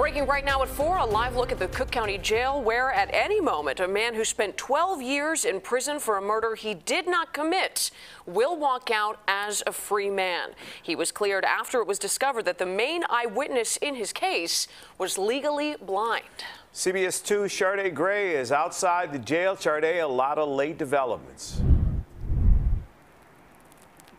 Breaking right now at 4, a live look at the Cook County Jail, where at any moment a man who spent 12 years in prison for a murder he did not commit will walk out as a free man. He was cleared after it was discovered that the main eyewitness in his case was legally blind. CBS 2 Shardaa Gray is outside the jail. Shardaa, a lot of late developments.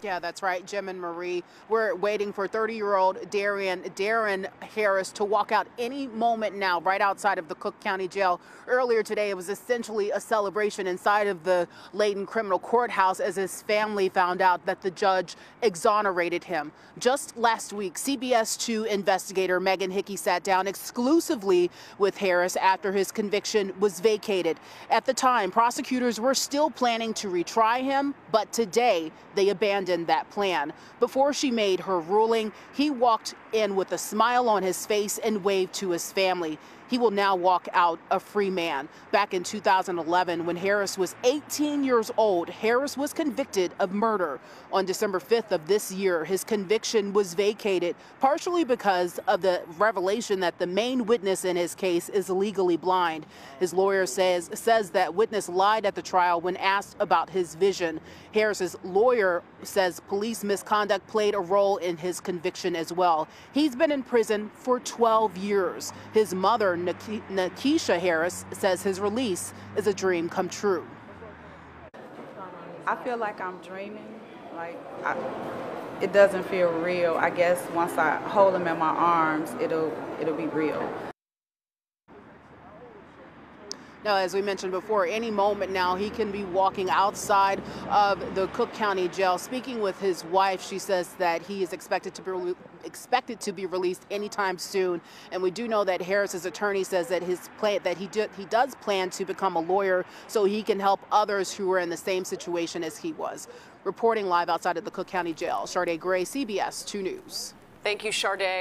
Yeah, that's right, Jim and Marie. We're waiting for 30-year-old Darien Darren Harris to walk out any moment now, right outside of the Cook County Jail. Earlier today, it was essentially a celebration inside of the Leighton Criminal Courthouse as his family found out that the judge exonerated him. Just last week, CBS 2 investigator Megan Hickey sat down exclusively with Harris after his conviction was vacated. At the time, prosecutors were still planning to retry him, but today they abandoned abandoned that plan. Before she made her ruling, he walked in with a smile on his face and waved to his family. He will now walk out a free man. Back in 2011, when Harris was 18 years old, Harris was convicted of murder. On December 5th of this year, his conviction was vacated, partially because of the revelation that the main witness in his case is legally blind. His lawyer says, says that witness lied at the trial when asked about his vision. Harris's lawyer says police misconduct played a role in his conviction as well. He's been in prison for 12 years. His mother, Nakisha Harris, says his release is a dream come true. I feel like I'm dreaming. Like, I, it doesn't feel real. I guess once I hold him in my arms, it'll it'll be real. Now, as we mentioned before, any moment now he can be walking outside of the Cook County Jail. Speaking with his wife, she says that he is expected to be expected to be released anytime soon. And we do know that Harris's attorney says that his plan that he he does plan to become a lawyer so he can help others who are in the same situation as he was. Reporting live outside of the Cook County Jail, Shardaa Gray, CBS 2 News. Thank you, Shardaa.